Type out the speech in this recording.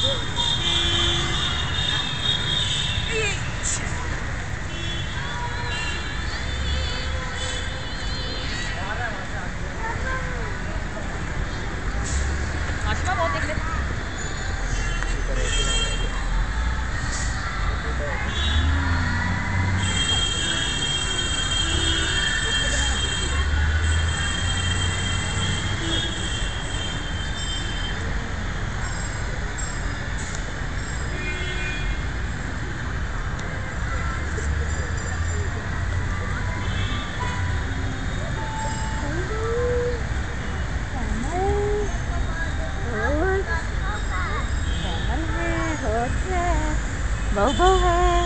足場持ってきて。Bobo Ride!